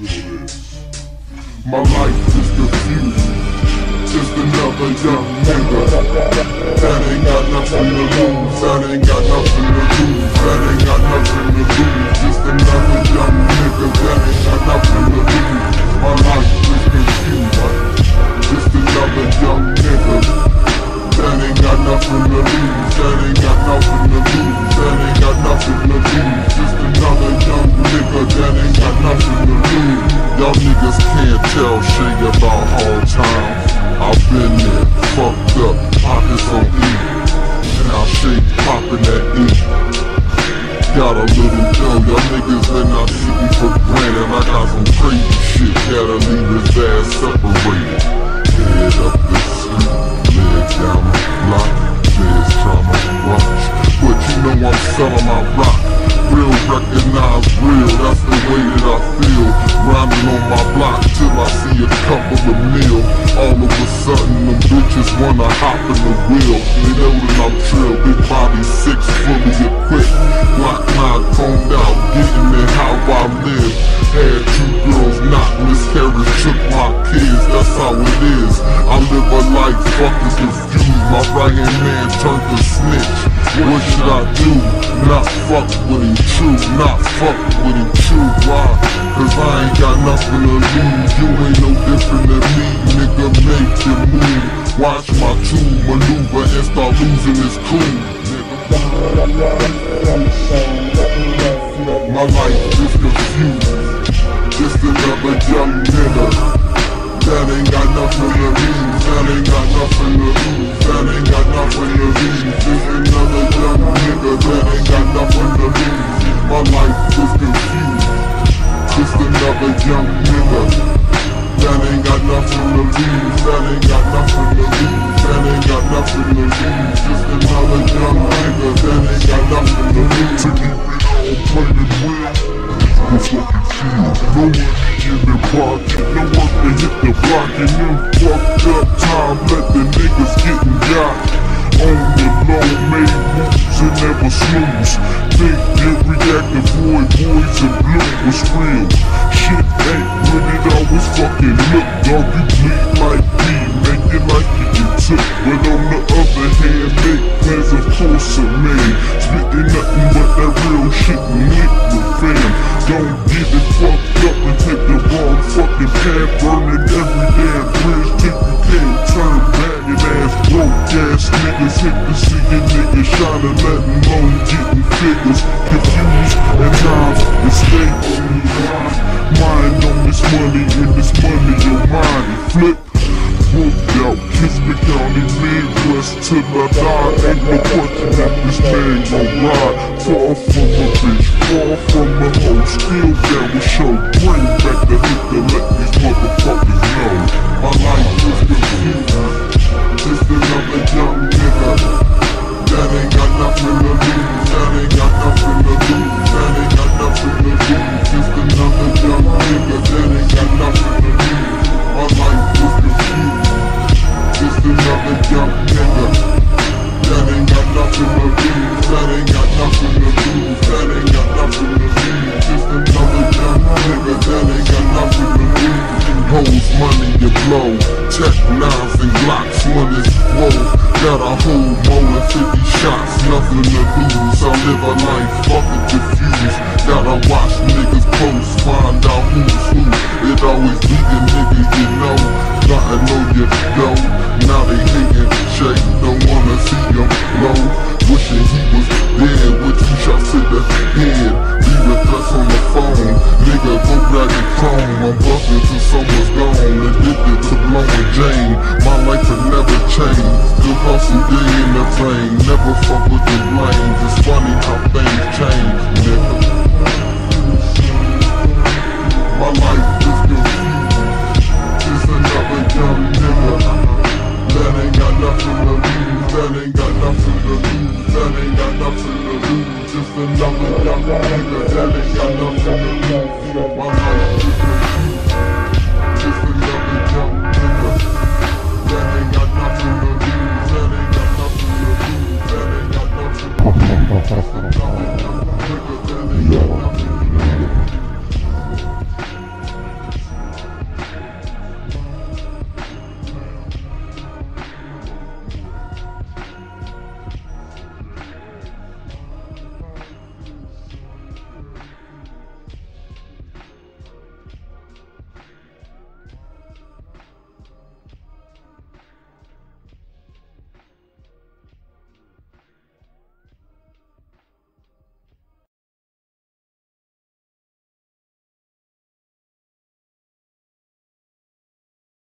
My life is confused. Just another young nigga that ain't got nothing to lose. That ain't got nothing to lose. That ain't got nothing to lose. Just another young nigga that ain't got nothing to lose. My life is confused. Just another young nigga that ain't got nothing to lose. That ain't got nothing to lose. That ain't got nothing to lose. That ain't got nothing to lose. Y'all niggas can't tell shit about hard times. I've been there, fucked up, pockets on E. And I shake poppin' that E. Got a little dough, y'all niggas they not me for granted. I got some crazy shit, gotta leave his ass separated. Head up the street, legs down the block, mil. All of a sudden, them bitches wanna hop in the wheel. They know that I'm trill, big body, six fully equipped. Black nine combed out, getting it how I live. Had two girls not miscarriage, took my kids, that's how it is. I live a life fucking confused. My hand man turned to snitch. What should I do? Not fuck with him too, not fuck with him true. Why? Cause I ain't got nothing to lose. You ain't no different than me, nigga. Make your move. Watch my tool maneuver and start losing his cool. My life is confused. Just another young nigga that ain't got nothing to lose. That ain't got nothing to lose. That ain't got nothing to lose. That ain't got nothing to lose. My life is confused. Just another young nigga that ain't got nothing to lose. That ain't got nothing to lose. That ain't got nothing to lose. Just another young nigga that ain't got nothing to lose. To keep it all plain and real. The fucking field. No money in the pocket. No work to hit the block. And them fucked up time. Let the niggas getting got. On the low, made moves and never snooze. Think that reactive void boys and blue was real. Shit ain't when it always fucking look. Dog, you bleed like me, make it like you get took. But on the other hand, make plans of course are made. Spitting nothing but that real shit and liquid fam. Don't get it fucked up and take the wrong fucking path. Burning every ass niggas hit to see niggas shining, letting alone getting figures. Confused at times, mistakes. Mind on this money and this money your mind flip. Booked out, Kinsman County, Midwest till I die. Ain't no question that this man gon' ride. Far from a bitch, far from a hoe, still down with show. Bring back the hit to let these motherfuckers know. My life is confused. Just another young nigga. That ain't got nothing to a life fucking confused. Gotta watch niggas post, find out who's who. It always be the niggas you know. Gotta know you don't. Now they hating Shay, don't wanna see him low. Wishing he was dead with two shots in the head. Leaving threats on the phone. Nigga, go grab your chrome. I'm busting till someone's gone. Addicted to blowing Jane. My life will never change hustle, they entertain Never fuck with the brains, it's funny how things change, nigga. My life is confused, just another young nigga. That ain't got nothing to lose, that ain't got nothing to lose. That ain't got nothing to lose, just another young nigga. That ain't got nothing to lose. ほらほら。